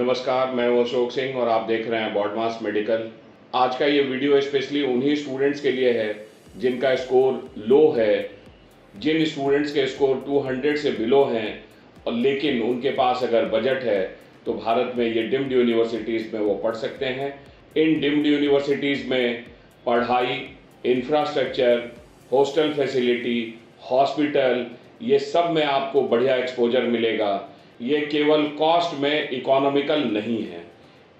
नमस्कार मैं हूं अशोक सिंह और आप देख रहे हैं बॉडमास मेडिकल आज का ये वीडियो स्पेशली उन्हीं स्टूडेंट्स के लिए है जिनका स्कोर लो है जिन स्टूडेंट्स के स्कोर 200 से बिलो हैं और लेकिन उनके पास अगर बजट है तो भारत में ये डिम्ड यूनिवर्सिटीज़ में वो पढ़ सकते हैं इन डिम्ड यूनिवर्सिटीज़ में पढ़ाई इंफ्रास्ट्रक्चर हॉस्टल फैसिलिटी हॉस्पिटल ये सब में आपको बढ़िया एक्सपोजर मिलेगा ये केवल कॉस्ट में इकोनॉमिकल नहीं है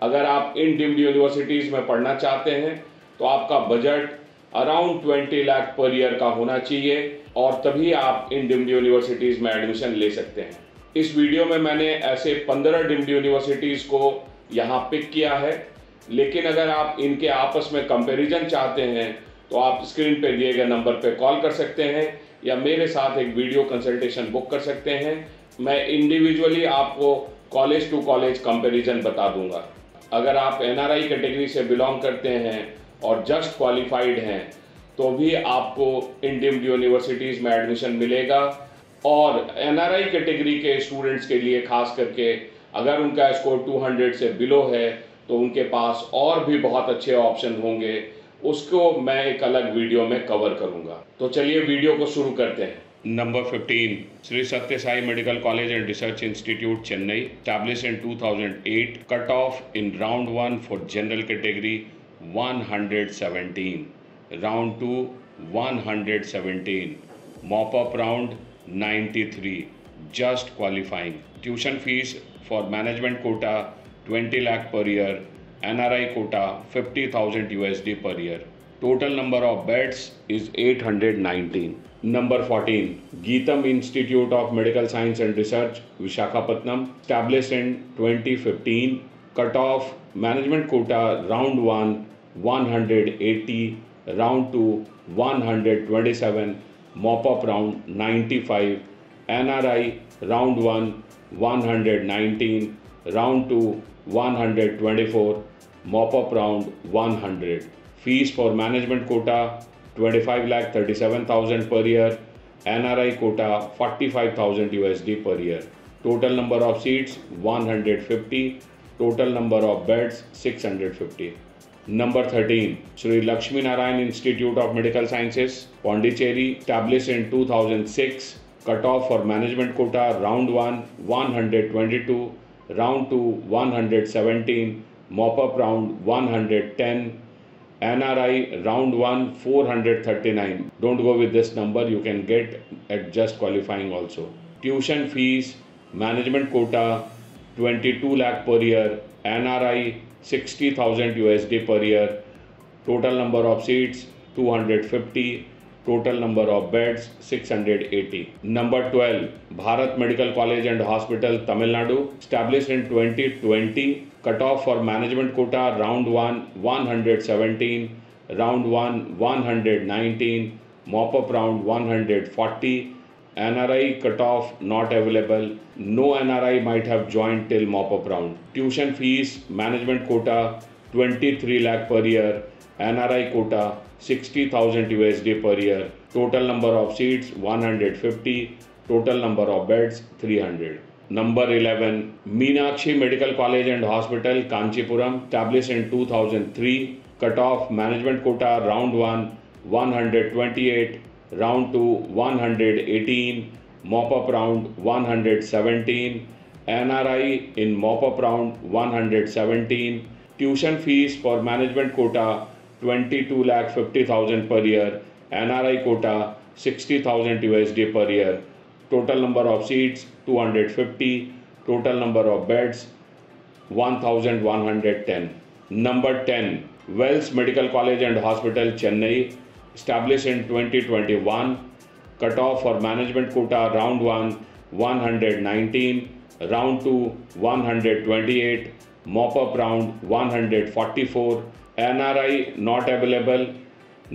अगर आप इन डीम्ड यूनिवर्सिटीज़ में पढ़ना चाहते हैं तो आपका budget around twenty lakh per year का होना चाहिए और तभी आप इन डिम्ड यूनिवर्सिटीज़ में एडमिशन ले सकते हैं इस वीडियो में मैंने ऐसे पंद्रह डिम्ड यूनिवर्सिटीज़ को यहाँ पिक किया है लेकिन अगर आप इनके आपस में कंपेरिजन चाहते हैं तो आप स्क्रीन पर दिए गए नंबर पर कॉल कर सकते हैं या मेरे साथ एक वीडियो कंसल्टेशन बुक कर सकते हैं मैं इंडिविजुअली आपको कॉलेज टू कॉलेज कंपैरिजन बता दूंगा अगर आप एन कैटेगरी से बिलोंग करते हैं और जस्ट क्वालिफाइड हैं तो भी आपको इंडियन यूनिवर्सिटीज़ में एडमिशन मिलेगा और एन कैटेगरी के स्टूडेंट्स के लिए खास करके अगर उनका स्कोर 200 से बिलो है तो उनके पास और भी बहुत अच्छे ऑप्शन होंगे उसको मैं एक अलग वीडियो में कवर करूंगा तो चलिए वीडियो को शुरू करते हैं Number 15. Sri Satya Sai Medical College and Research Institute, Chennai, established in 2008, cutoff in round 1 for general category 117, round 2 117, mop-up round 93, just qualifying. Tuition fees for management quota 20 lakh per year, NRI quota 50,000 USD per year. Total number of beds is 819. Number 14. Geetham Institute of Medical Science and Research, Visakhapatnam, established in 2015. Cut-off management quota round 1 180, round 2 127, mop-up round 95, NRI round 1 119, round 2 124, mop-up round 100 fees for management quota 25 lakh 37000 per year nri quota 45000 usd per year total number of seats 150 total number of beds 650 Number 13, Sri Lakshmi Narayan Institute of Medical Sciences, Pondicherry, established in 2006. Cutoff for management quota round 1 122, round 2 117, mop up round 110, NRI round 1 439. Don't go with this number, you can get at just qualifying also. Tuition fees, management quota 22 lakh per year, NRI 60,000 USD per year, total number of seats 250, total number of beds 680. Number 12, Bharat Medical College and Hospital, Tamil Nadu, established in 2020 Cutoff for management quota round 1 117, round 1 119, mop up round 140. NRI cutoff not available. No NRI might have joined till mop up round. Tuition fees, management quota 23 lakh per year. NRI quota 60,000 USD per year. Total number of seats 150. Total number of beds 300. Number 11, Meenakshi Medical College and Hospital, Kanchipuram, established in 2003. Cutoff management quota round 1 128, round 2 118, mop up round 117, NRI in mop up round 117, tuition fees for management quota 22,50,000 per year, NRI quota 60,000 USD per year total number of seats 250 total number of beds 1110 number 10 wells medical college and hospital chennai established in 2021 cutoff for management quota round 1 119 round 2 128 mop up round 144 nri not available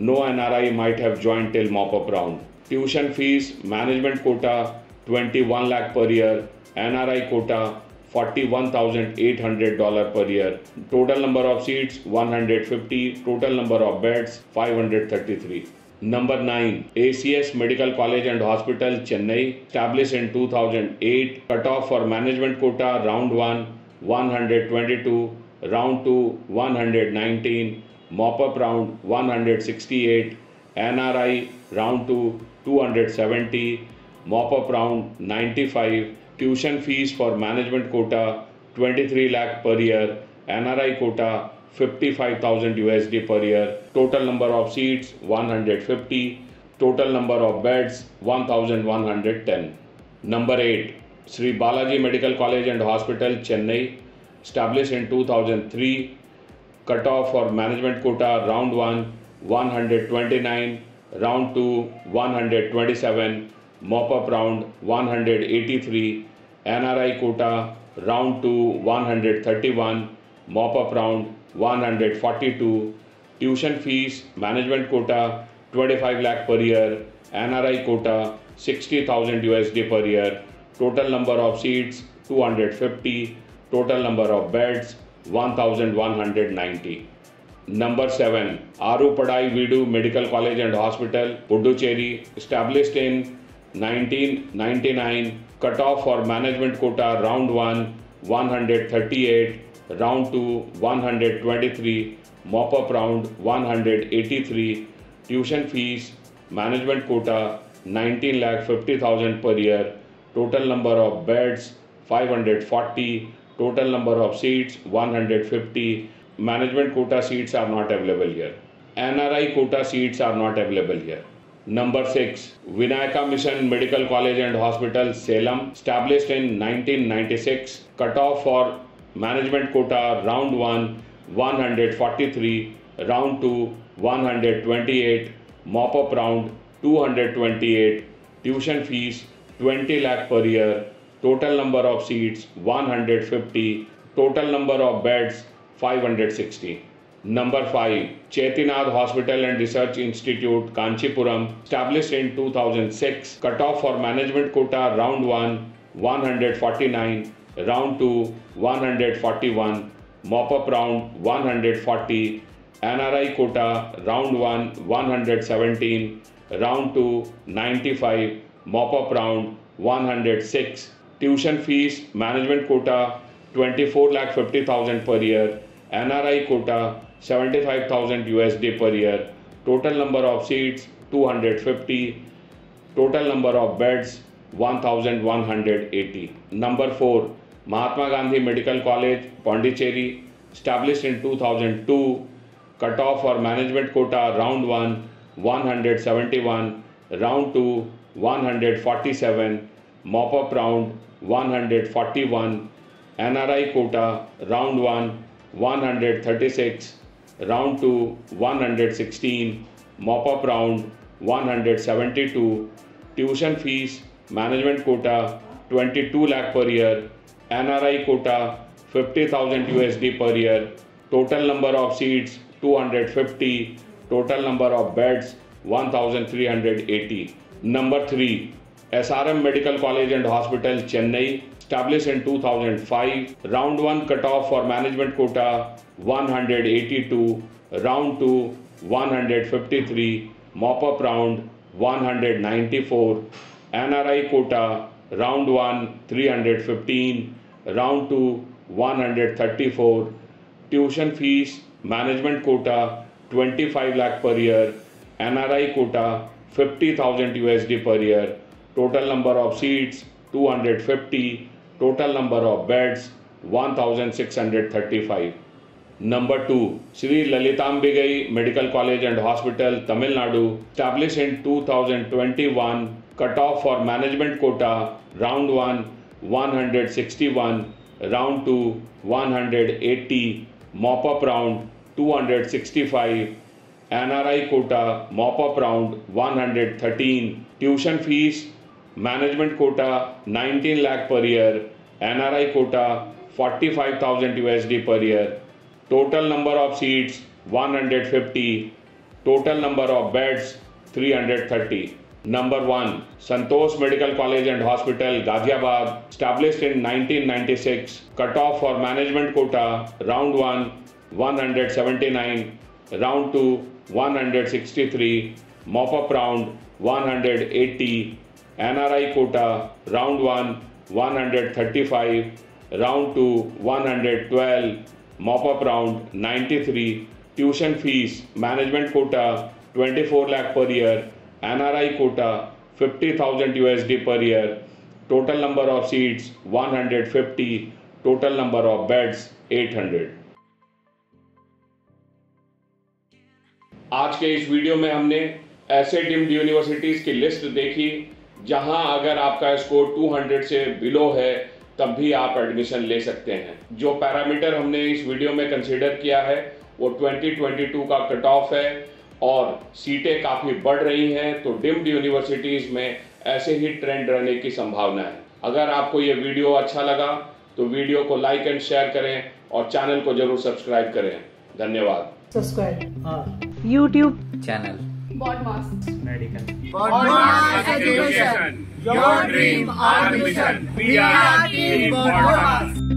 no nri might have joined till mop up round tuition fees, management quota 21 lakh per year, NRI quota $41,800 per year. Total number of seats 150, total number of beds 533. Number 9. ACS Medical College and Hospital, Chennai, established in 2008. Cut off for management quota round 1 122, round 2 119, mop up round 168, NRI round 2 270, mop up round 95, tuition fees for management quota 23 lakh per year, NRI quota 55,000 USD per year, total number of seats 150, total number of beds 1110. Number 8, Sri Balaji Medical College and Hospital, Chennai, established in 2003, cutoff for management quota round 1 129 round 2 127, mop up round 183, NRI quota round 2 131, mop up round 142, tuition fees management quota 25 lakh per year, NRI quota 60,000 USD per year, total number of seats 250, total number of beds 1190. Number seven Aarupadai Veedu medical college and hospital Puducherry established in 1999 cut off for management quota round one 138 round two one 123 mop up round 183 tuition fees management quota 19 lakh 50 thousand per year total number of beds 540 total number of seats 150 management quota seats are not available here. NRI quota seats are not available here. Number 6. Vinayaka Mission Medical College and Hospital, Salem, established in 1996. Cutoff for management quota round 1, 143, round 2, 128, mop up round 228, tuition fees 20 lakh per year, total number of seats 150, total number of beds 560. Number 5. Chetinath Hospital and Research Institute, Kanchipuram, established in 2006. Cutoff for management quota round 1, 149. Round 2, 141. Mop up round 140. NRI quota round 1, 117. Round 2, 95. Mop up round 106. Tuition fees, management quota 24 lakh 50,000 per year, NRI quota 75,000 USD per year, total number of seats 250, total number of beds 1180. Number 4 Mahatma Gandhi Medical College, Pondicherry, established in 2002, cutoff for management quota round 1 171, round 2 147, mop up round 141 NRI quota round 1 136, round 2 116, mop up round 172, tuition fees management quota 22 lakh per year, NRI quota 50,000 USD per year, total number of seats 250, total number of beds 1380. Number 3 SRM Medical College and Hospital Chennai established in 2005. Round 1 cutoff for management quota 182, round 2 153, mop up round 194, NRI quota round 1 315, round 2 134, tuition fees management quota 25 lakh per year, NRI quota 50,000 USD per year, total number of seats 250, total number of beds 1635 number 2 sri lalitambigai medical college and hospital tamil nadu established in 2021 cutoff for management quota round 1 161 round 2 180 mop up round 265 nri quota mop up round 113 tuition fees Management quota 19 lakh per year, NRI quota 45,000 USD per year, total number of seats 150, total number of beds 330. Number 1. Santosh Medical College and Hospital, Ghaziabad, established in 1996, cutoff for management quota, round 1, 179, round 2, 163, mop-up round, 180, NRI quota round one one hundred thirty five round two one hundred twelve mop up round ninety three tuition fees management quota twenty four lakh per year NRI quota fifty thousand U S D per year total number of seats one hundred fifty total number of beds eight hundred आज के इस video में हमने ऐसे deemed universities की list देखी जहां अगर आपका स्कोर 200 से बिलो है तब भी आप एडमिशन ले सकते हैं जो पैरामीटर हमने इस वीडियो में कंसिडर किया है वो 2022 का कट ऑफ है और सीटें काफ़ी बढ़ रही हैं तो डिम्ड यूनिवर्सिटीज़ में ऐसे ही ट्रेंड रहने की संभावना है अगर आपको ये वीडियो अच्छा लगा तो वीडियो को लाइक एंड शेयर करें और चैनल को जरूर सब्सक्राइब करें धन्यवाद subscribe YouTube channel Bodmas. Medical. Bodmas Education. Your dream, our mission. We are Team Bodmas.